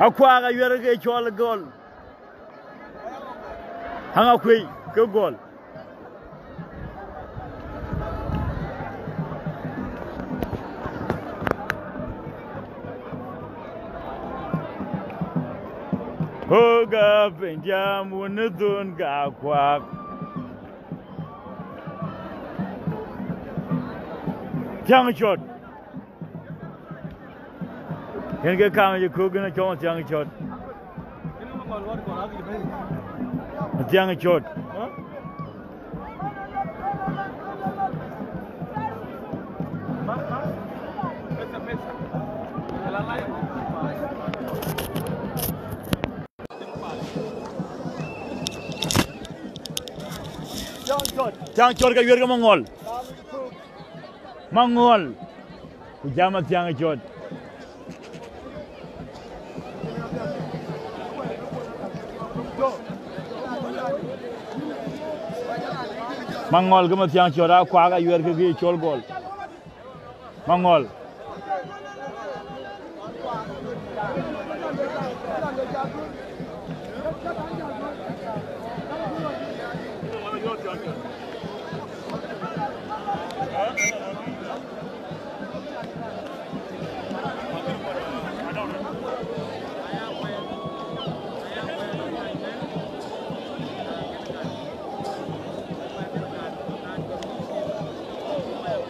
akwaga ywerge chol gol hanga kwei ke gol Hoga benjam wunudun ga kwak Tiang chot yin ga kama ji kugin na kyawun tiyan kyawun tiyan kyawun tiang chot ka yer ka mangol mangol ku tiang chot Mangol gama tiang chora kwaga yuer ke gi chol gol. Mangol.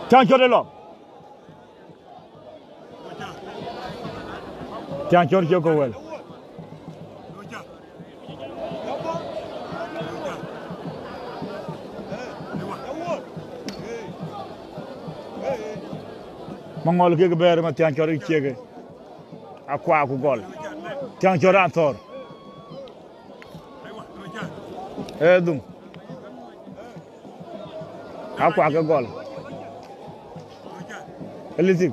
Thank you, Lord. Thank you, you go que mongol ke ber ma tian chor ichege akwa ku gol. Tian chor anthor gol. Elitik.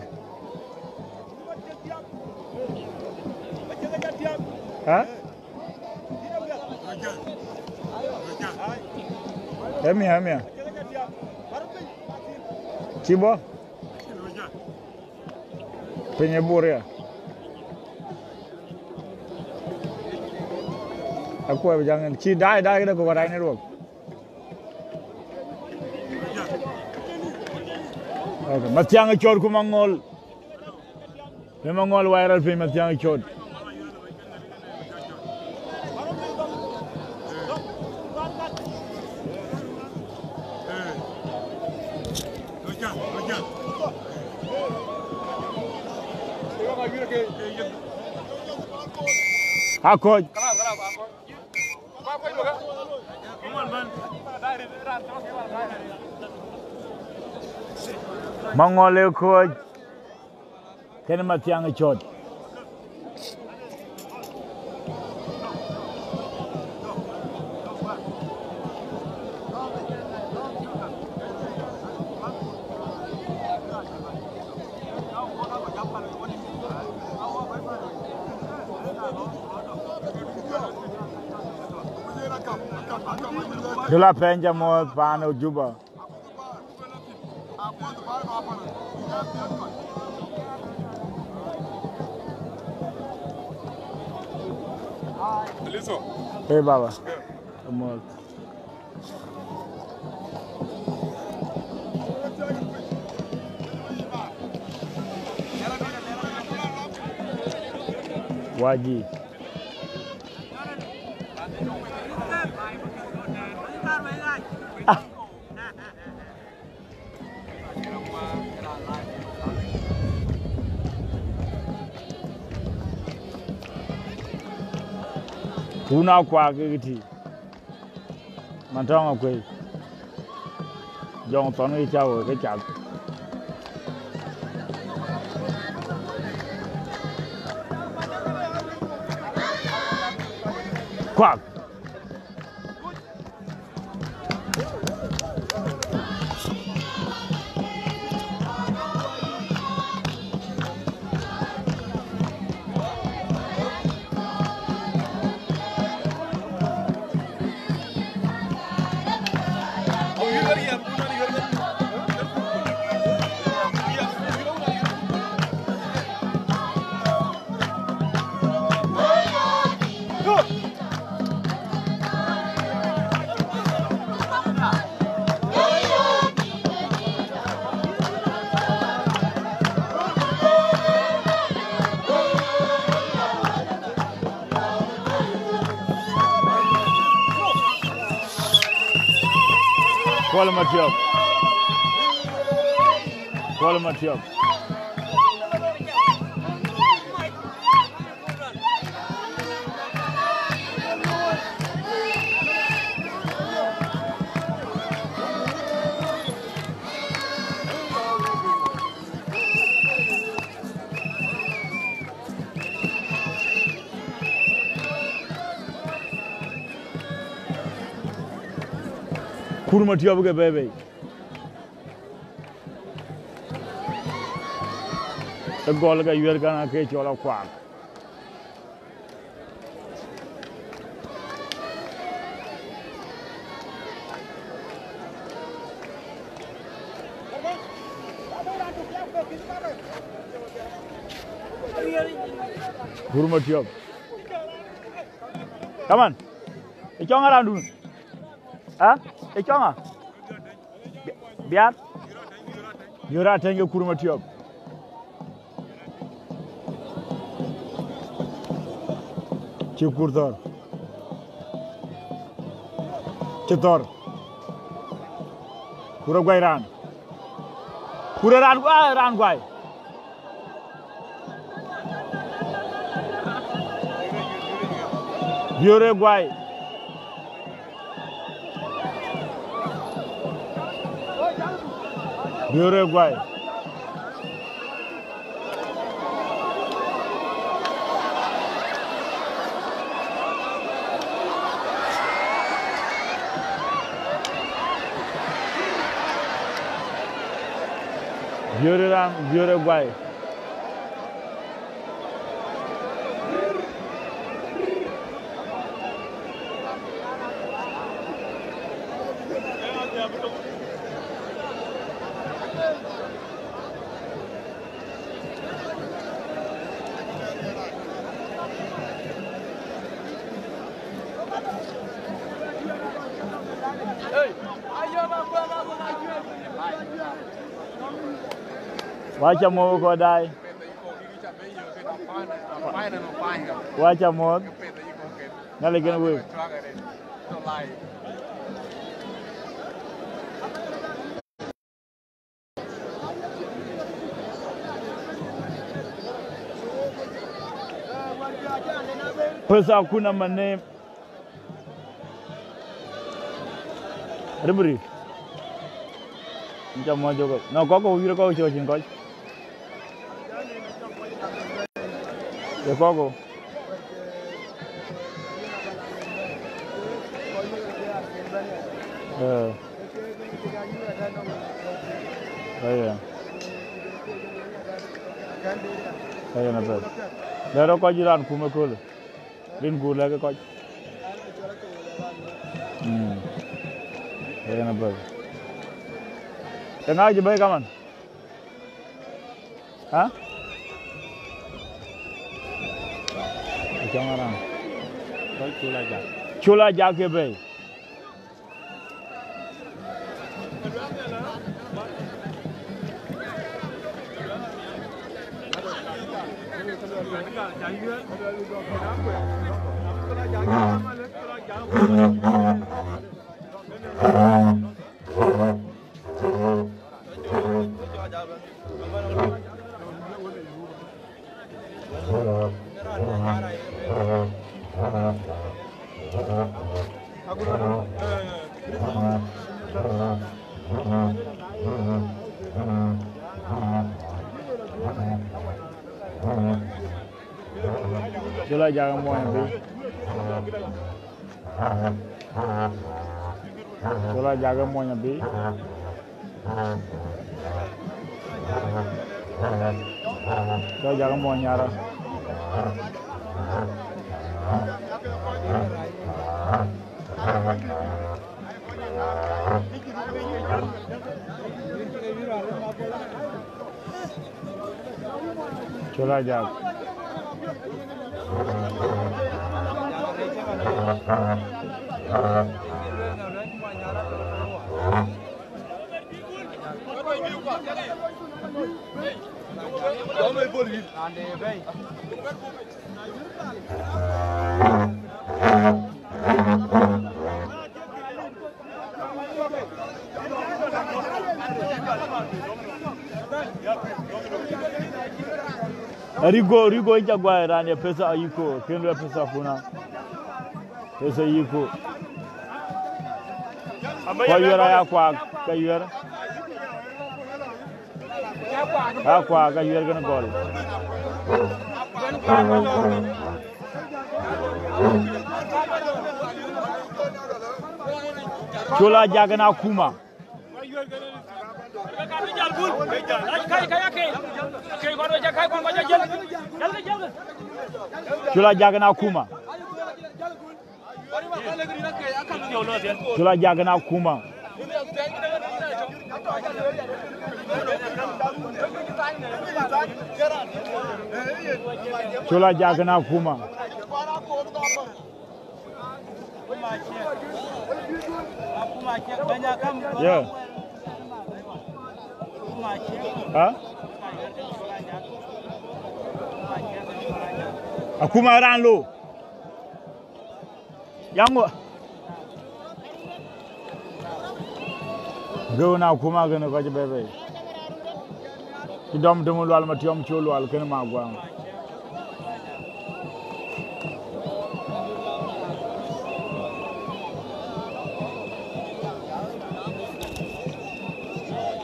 Ha? Emi emi. Cibo? Penyebur ya. Aku jangan ci dai kita kau dai ni ruang. matianga chod kuma ngol Pema ngol wairal pe matianga chod Akoj. Akoj. mangoleo khoi kene matiang chot Yo la penja mo pano juba. Ei, Baba. Toma água. guna kwa kiti mantong kwe jong tonu e chao ke chao quạt Kolle Matthias. Kolle Matthias. दूर मठिया हो गए बह बह गोल का यूर गाना के चौला खुआ घुरमठियो कमन रहा ekyama byat yora atenge kurma tiyok chikur tor chitor kura gwai ran kura ran gwai ran gwai yore gwai Uruguay. Uruguay. Yeah, wacha mo uko dai wacha mo nale gena we pesa hakuna mane ribri mcha mmoja huko na kwako uwiro kwa uchochi ngoja De poco. Eh. Đây Đây là bè. Đây nó coi như là cũng mà cô rồi. Bên cô là cái coi. Ừ. Đây là bè. Cái nào chứ bây các bạn? Hả? चंगा ना तो चूल्हा जाग चूल्हा जाके भाई Yeah. Mo en bi. Chula jaake mo en bi. Chula jaake mo nyara. Chula Yep. Rigo rigo jagwa rani pesa ayiko kendo pesa funa pesa yiko kwa yura ya kwa ka yura ya kwa ka yura gana gol chola jagana kuma chola jagana kuma chola jagana kuma chola jagana kuma yeah a kuma ran lo yango. Gona kuma gana kwaji bebe ki dom dumul wal matiyom chulu al kana magwa.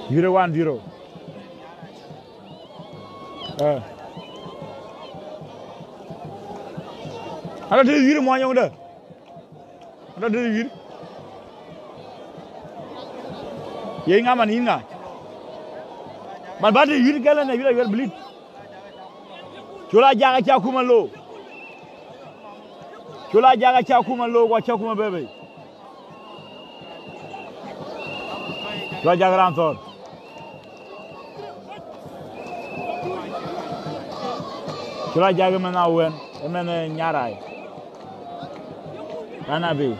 Zero one zero. Eh. Ada dari zero mo nyong da ada dari zero ye nga man inga man ba dari zero gala na yura yura blit chula jaga cha kuma lo. Chula jaga cha kuma lo kwa cha kuma bebe. Chula jaga thor Chula jaga mana wen, emene nyarai. Ana bi.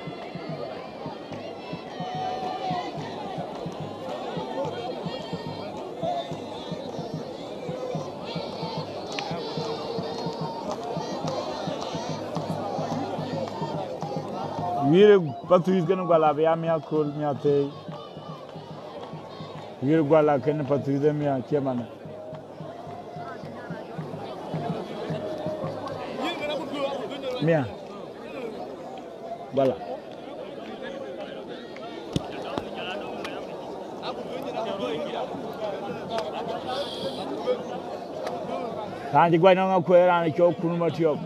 Wire patu is gonna gwala be amia kol mi ate. Wire gwala ken patu is mi a chemana. Bien. Voilà. kandi gwalina nga kwerana ekyokunuma tyob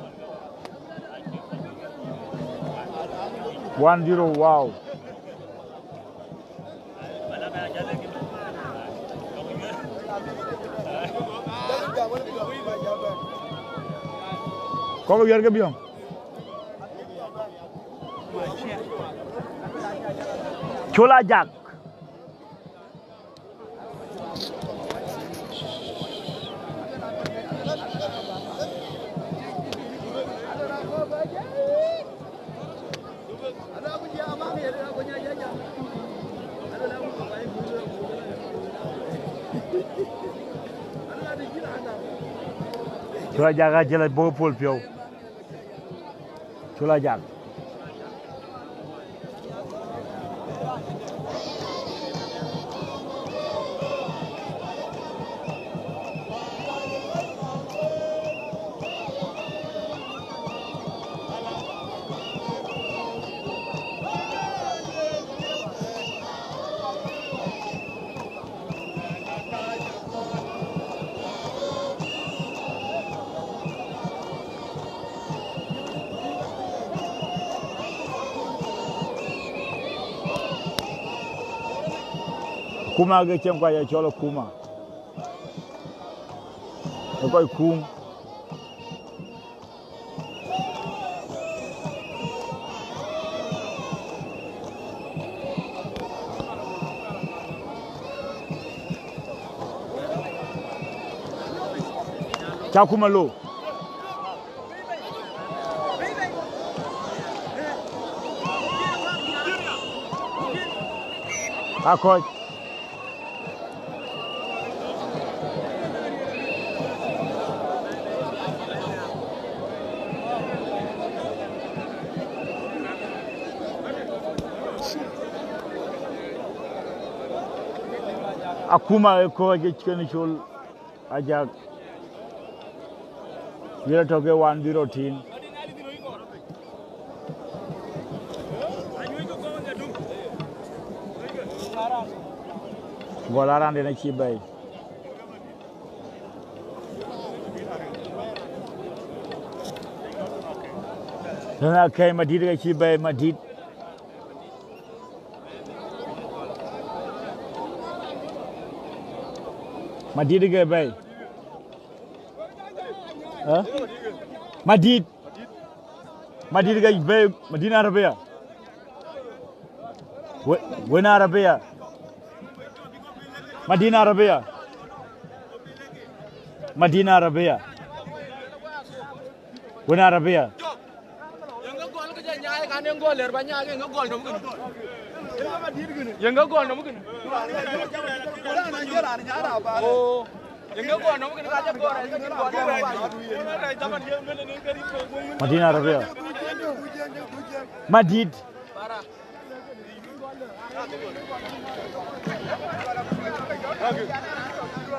one zero wow Come vi arrivo? Chola Jack. Chola Jack a jël bo pol Jack. Kuma ga chen kwa ya cholo kuma. E koy kum. Cha kuma lo. A kuma e ko ge chiken chul ajak yera toke 113 golaran de na chi bai. Na kai ma dit ga chi bai ma dit Madrid ga bay. Huh? Madrid. Madrid ga bay Madina Arabia. Wena Arabia. Madina Arabia. Madina Arabia. Wena Arabia. yang gol no mungkin oh yang gol no mungkin aja gol kari Madina Arabia. Madrid.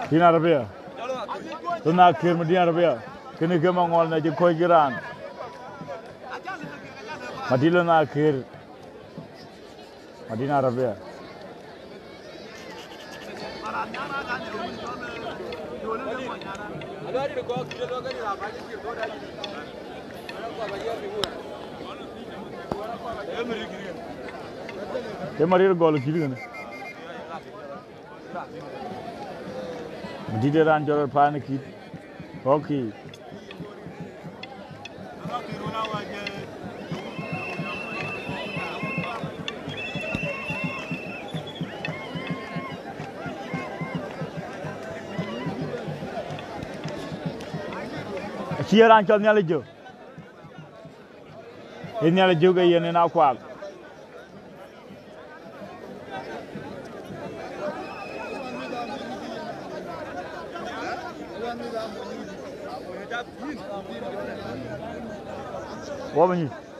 Madina Arabia. Tuna akhir Madina Arabia. Kini ke mangol na je koi giran. Madina na. Adina Rabia. Demarir gol gidiyor. Dide ran joror pan ki. Hockey. Ran chol nyale jo. Ini nyale jo ga yene na kwal. Wo you.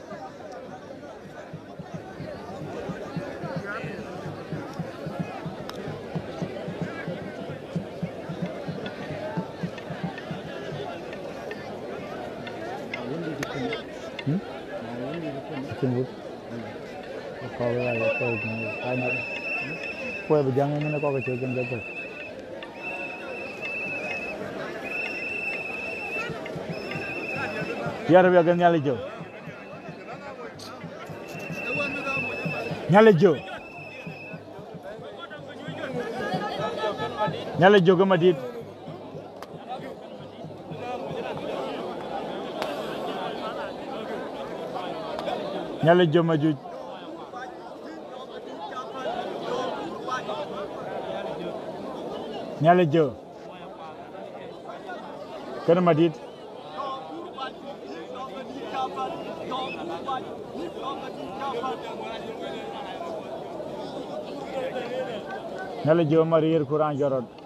adabu jangu mu ne kooku ci gën a bëgg yarabu yaga ñale jëw ñale jëw ñale jëw ga ma diit Nyale Joe, Kermadit, Nyale Joe Maria Kuran Jorod.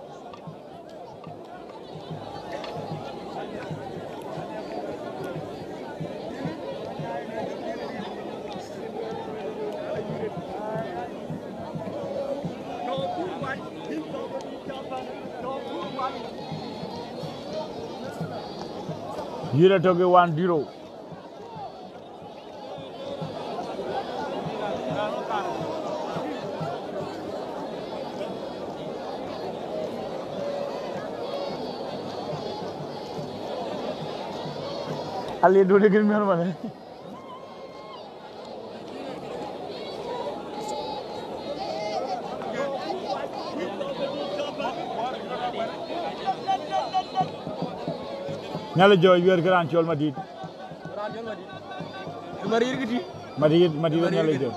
yiretoge wandiro ali do you dole gin mer mane ñala joy wer gran chol madid gran chol madid mari yirgiti madid madid ñala joy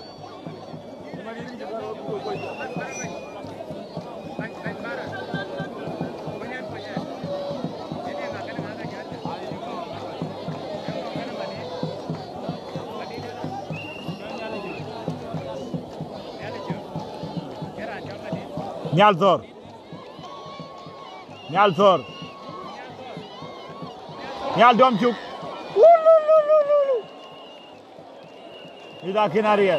Nyal Thor. Nyal Thor. Gel dom cuk. Wieder Kanadier.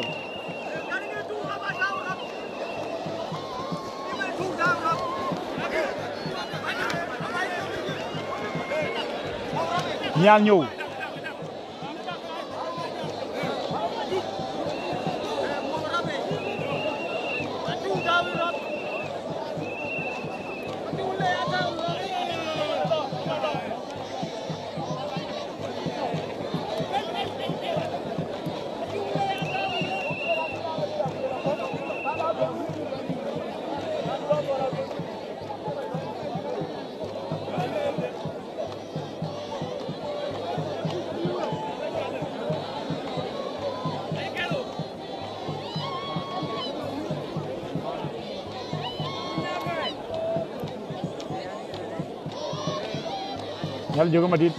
Nyanyu. halt irgendwann die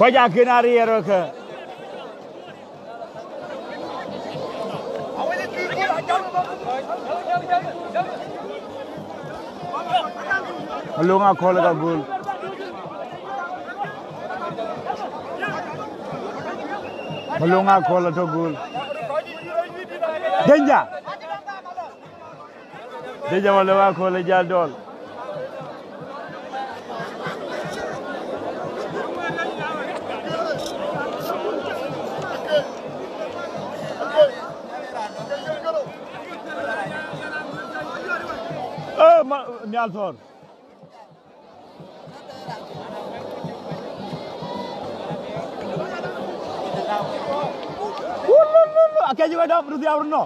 koja ken arrière ke lunga kola ka gol malunga kola to gol denja. Denja malunga kola jal dol Nyal tor. Wululu, akeh juga dah berarti awrno.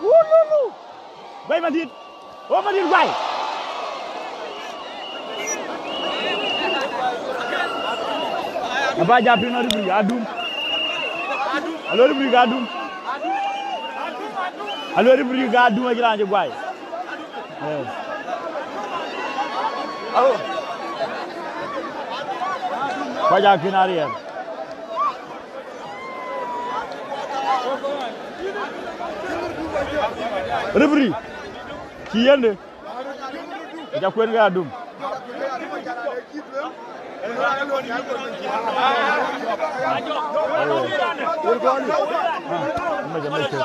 Wululu. Baik Madid. Oh Madid baik. Apa japin hari beri adum. Hari beri adum. Hari beri adum aja lah aja baik. Yes. Oh. Bacağı kenarı yer. Referee. Kiyende. Ajakwenda ya dum. Ajakwenda ya dum. macam macam.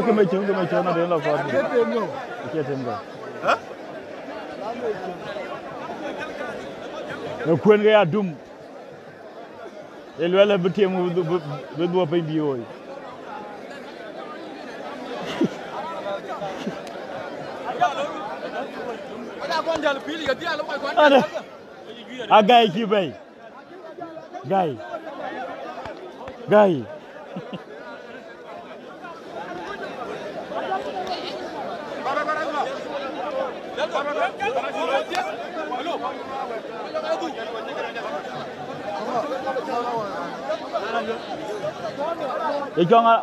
Okey macam tu macam ada yang lapar. Kita tengok. Kita tengok. Hah? Kuen gaya dum. Elwala bertemu berdua ya dia lupa kau. ada a gay ki bay gay gay e jonga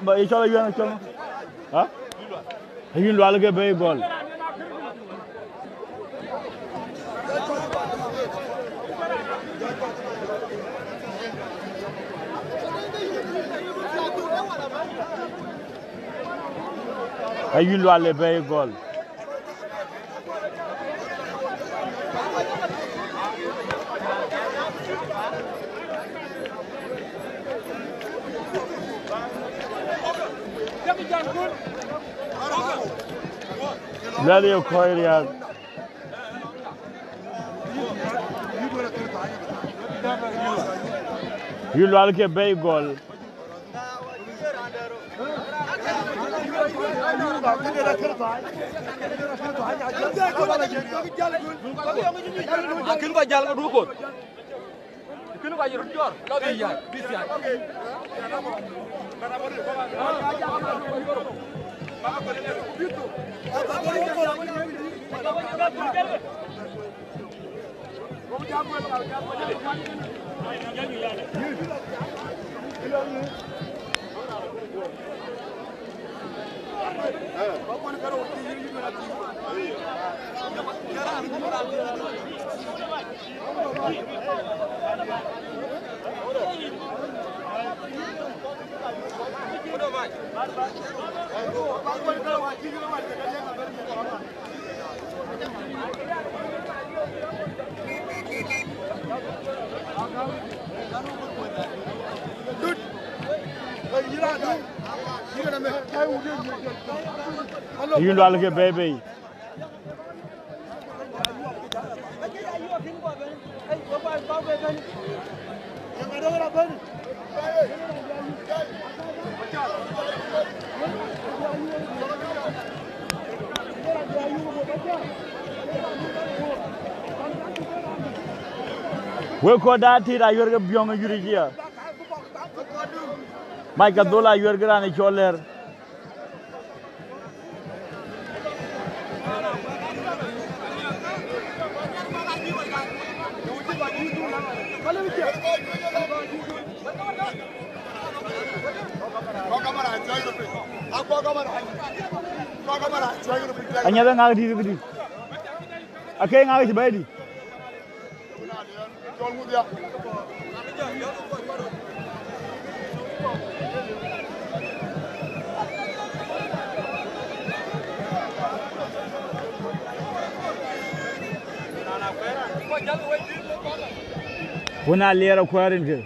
eyilo alebe goal. Lali You Yulu alke bey goal. Akın ba jal ngaduk kot. Akın ba jal rujor. Lagi ya, bis ya. Thank you. Ke bay gol Akin kau You look at baby. We'll call that it. I heard a young Yuri here. Dola yorga ne choler anya da ngak di di akai ngak ci bay di Buna lira koyarım ki.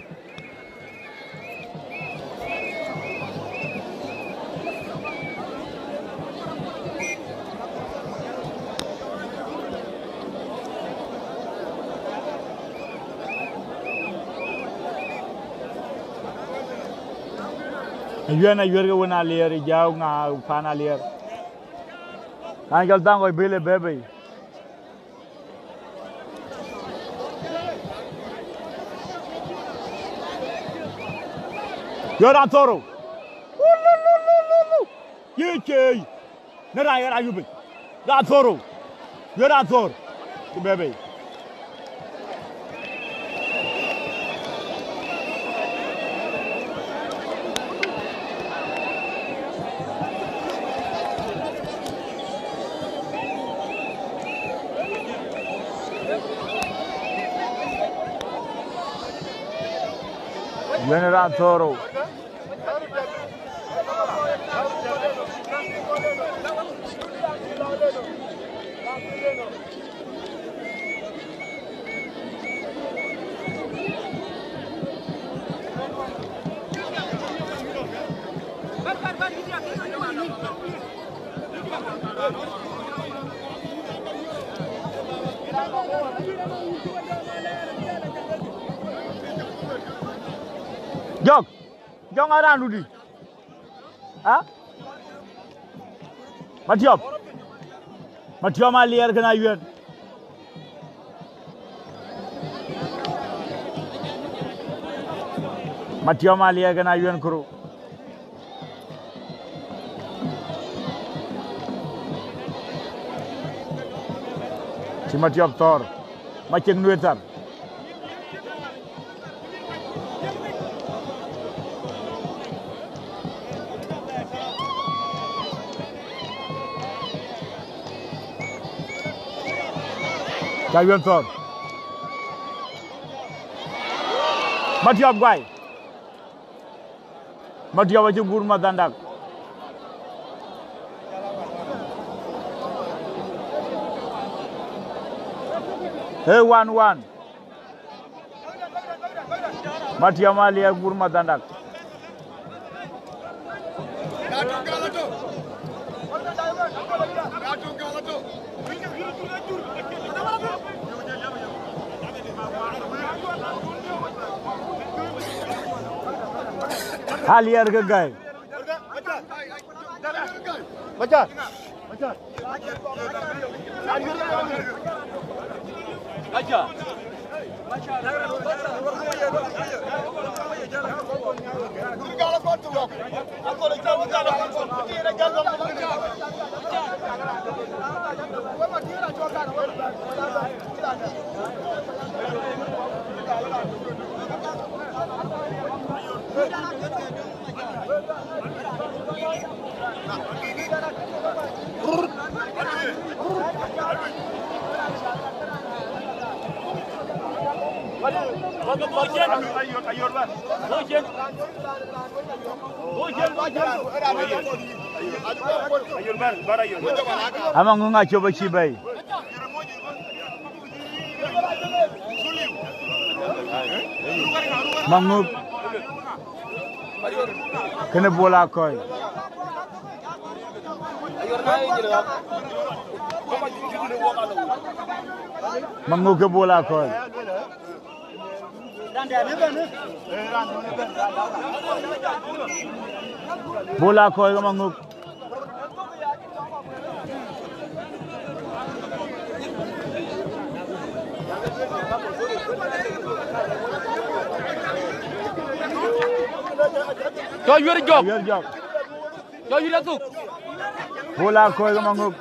Ayuana yerga wana lira, jau nga pana lira. Angel tango bile baby. Göran Toro. Yikey. Neden yer ayıbın? Göran Toro. Göran Toro. baby. جنرال ثورو Thank you. Jog. Jong aran ludi. Ha? Ma kena yuen. Matiop ma lier kena yuen kuru. Si Matiop tor. Maceng nuetan. Ka yuen tor. Matiop guai. Matiop aja gurma dandak. Hey one one. Matiop malia gurma dandak. Haliar ke guy. Baca. Baca. Aja. Baca. ama ngunga chobo chi bai. Mangup kene bola koy mango ke bola koy bola koy ga mango Thank you cho yuri job cho yuri atuk bola ko ga manguk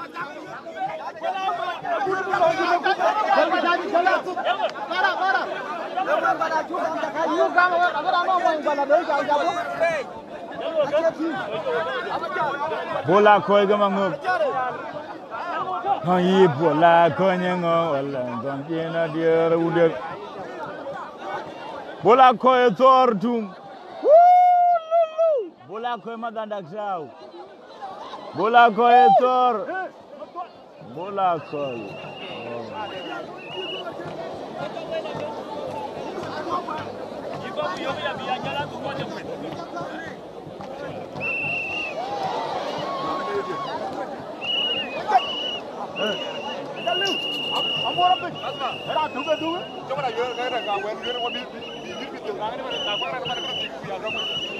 bola ko ga manguk hon yi bola ko nyengo wala ngam jina dia rudek bola ko e tor tum yako emaganda zao bolako etor bolako amora pe era duga duga jomara yo ga ga ga wen yo ko bi bi bi bi to ga ne ma ta ko ra ma ne ko ti ku ya ga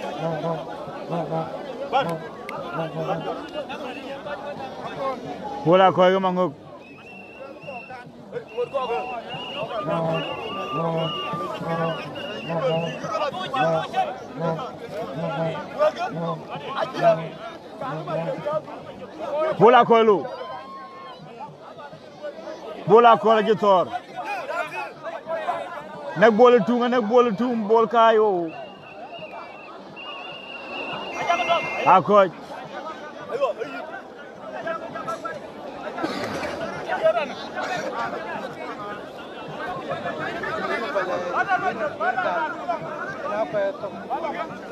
Bola kau ke manguk. Bola kau lu. Bola kau lagi tor. Nak bola tu, nak bola tu, bola kayu. Akkoç.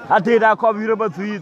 Hadi daha kov yürü basıyız.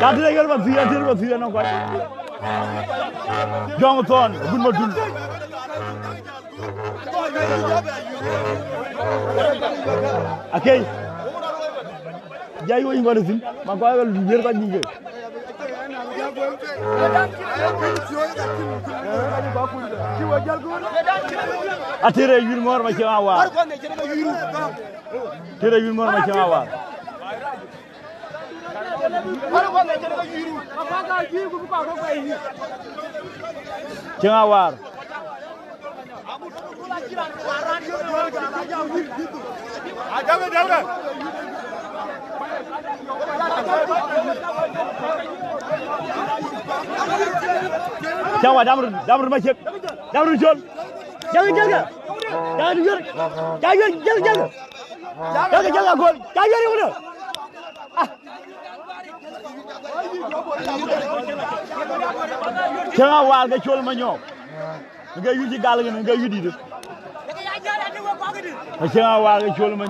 Datregel ba zira zira ba zira nokwa. Jonathan bun madul. Akei. Jayo ingor zin, makwa wer ka nyige atire yun mor ma ci awa tire yun mor ma ci awa ci awar. Adamı devre. Jawa damru damru ma cek damru jol. Jangan jaga. Jangan jor jangan jor jaga. Jaga jaga gol. Jaga ni udah jangan wal ga col ma ñoo nga yuti gal nga nga yudi de jangan wal ga col ma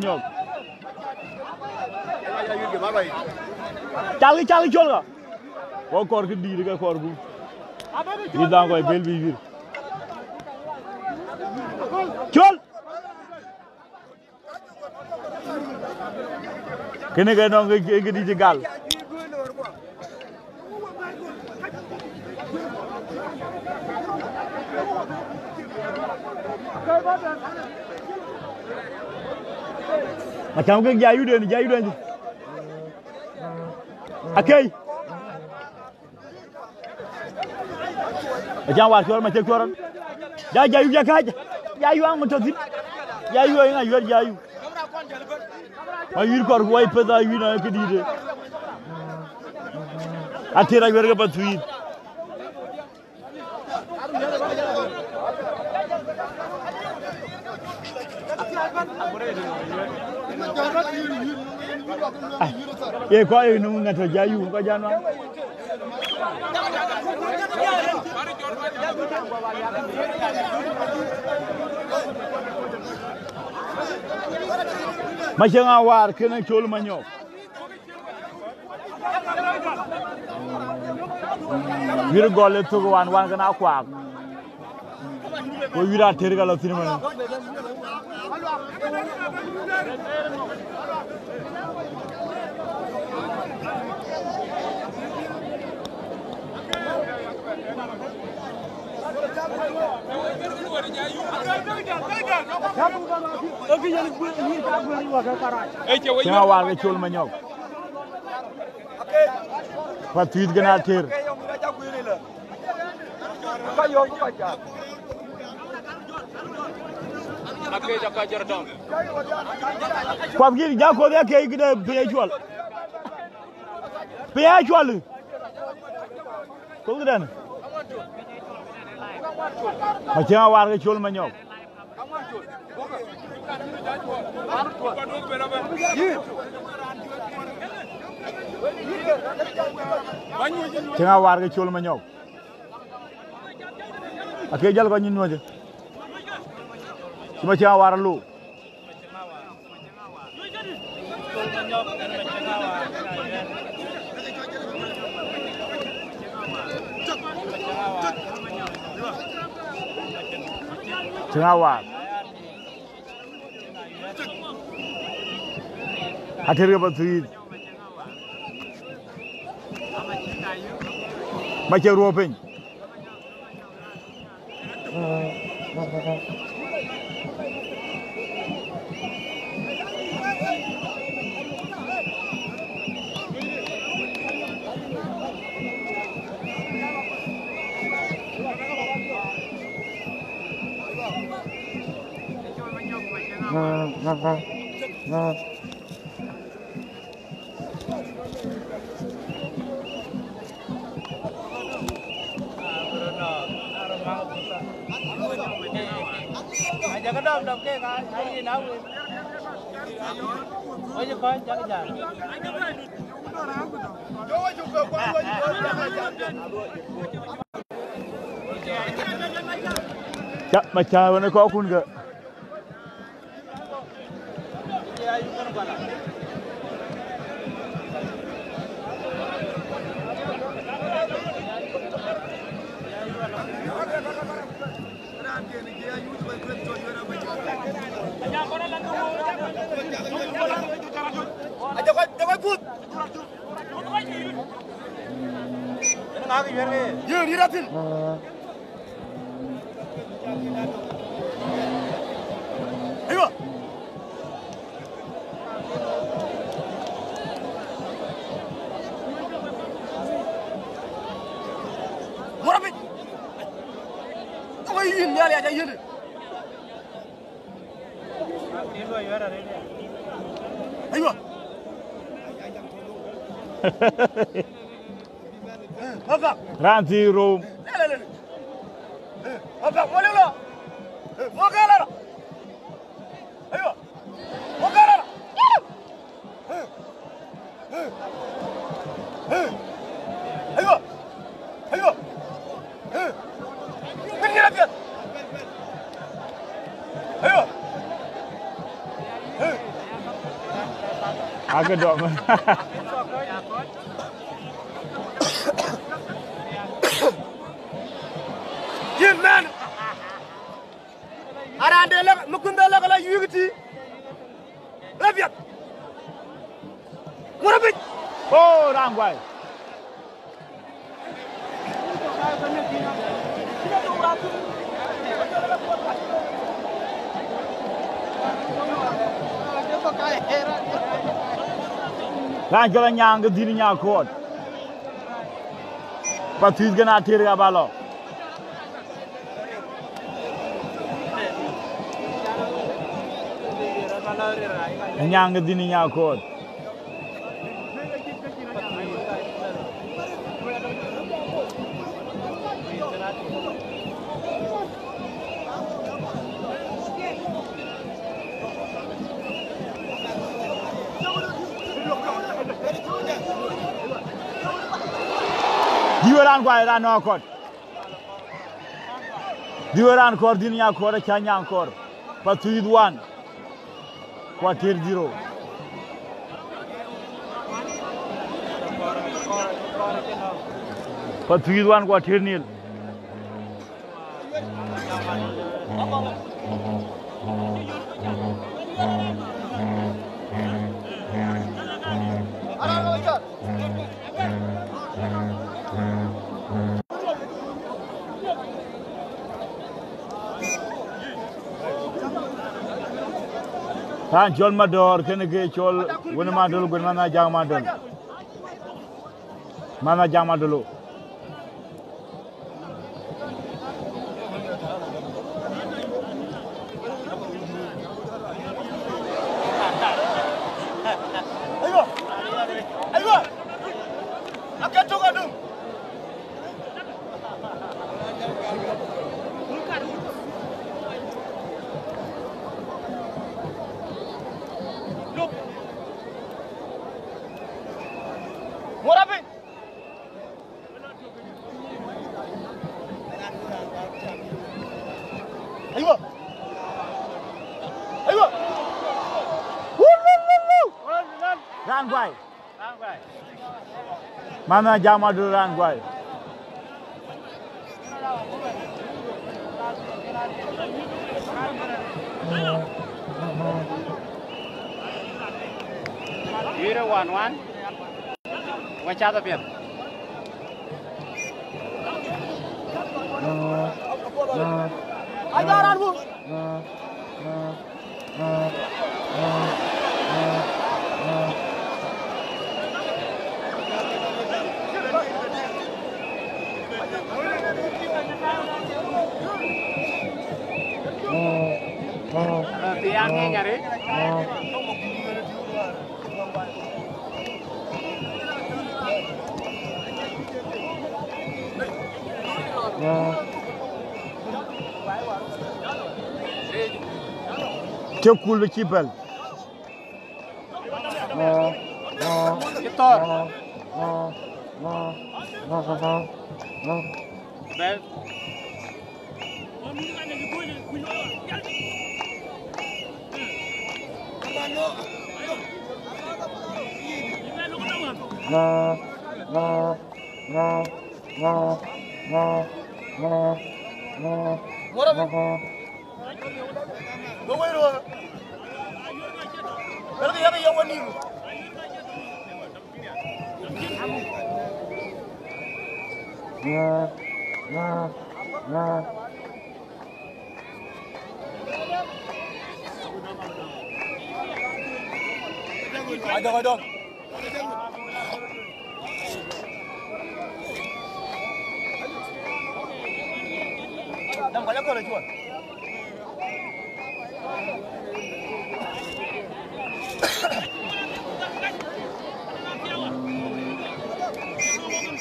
calli calli col nga. Boo koor ki diir ka koor bu. Di bel bi bir col kene ga noon ga di ci gaal. Macam ke jayu den jayu den akai. Ajan war shor ma ke shor ja ja yu ja ka ja yu an muto zip ja yu yin ayu ja yu ayir kor wai pe da yu na ke dire atira yu ga ba tuyi ye kwa yo no nga to jayu ko janwa ma che nga war ke na chol ma nyo wir gole to wan wan ga na kwa ko wira ter ga lo tin ma Kena wal ke cul menyok. Patuit kena tir. Kau yang kau akkeja ka jara toon pap giri jakkoɓe ke yigide piye cuwal piye cuwal kolgiden ma cewa warga cuol ma ñoow cewa warga cuol ma ñoow ake jal ko ñin noje Cuma tengah war lu. Tengah war. Akhir ke patuit. Macam ruopeng. Jangan dong, dong ke kan, ayo nau. Ayo kau jangan jangan. Ya, macam mana kau kun ke? 嗯。رانتيرو لا لا لا لا لا لا فوق على أيوة فوق على أيوة أيوة مني الأبيض أيوة هكذا Rangkala nyang dini nyakot. Patis gana tir ga balo. Nyang dini nyakot. ran gwa ran no kor di ran kor din ya kor ka nyan kor pa tu id wan kwa tir diro pa tu id wan kwa tir nil tan jol ma dor kene ke chol wona ma dol gon mana jang ma dol mana jang ma dolo Mana jang madol rangwai. Zero one one. Tiangnya nyari. Tekul be kipel. Kitor. Bel. Go wait on. Kalau Nga, nga, nga, nga, nga, nga, nga. What up? Go away, Roy. Better get out of here, Nga, nga, nga. Adam, Adam. Adam, olha a cor, João.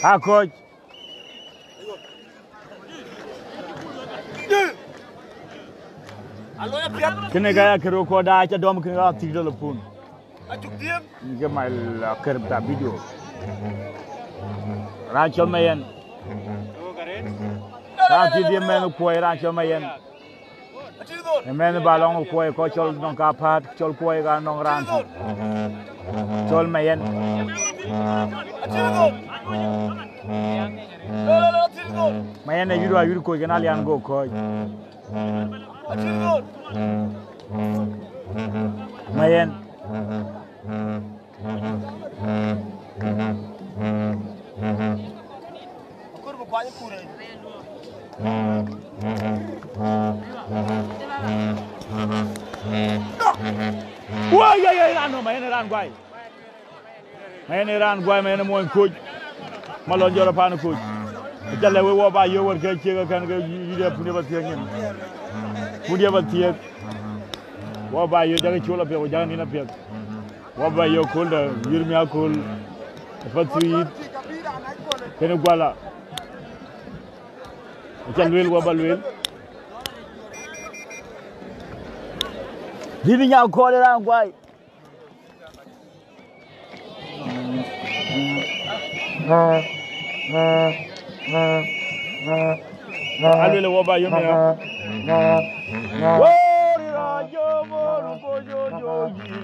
Ah, coach. Kene gaya kiro ko da a dom kira tikdolopun. نجمع الكير بتاع فيديو رانشو مين رانشو دي مين كوي رانشو مين مين بالون كوي كو تشول نون كابات تشول كوي غا نون رانشو تشول مين مين يجرو يجرو كوي كنا ليان كو كوي مين ran gwai mayene ran gwai mayene moy koj malo joro pan koj jalle we woba yo wor ke ke kan ga yide pude ba tiyen pude ba tiyen woba yo jaga chola pe wo jaga ni na pe waba yo kulda yirmi akul fatsuit kene gwala. Ca luel waba luel dini nya kole ra ngwai alwele waba yirmi ya ọjọ́ mọ́rùn-ún kójójó yìí.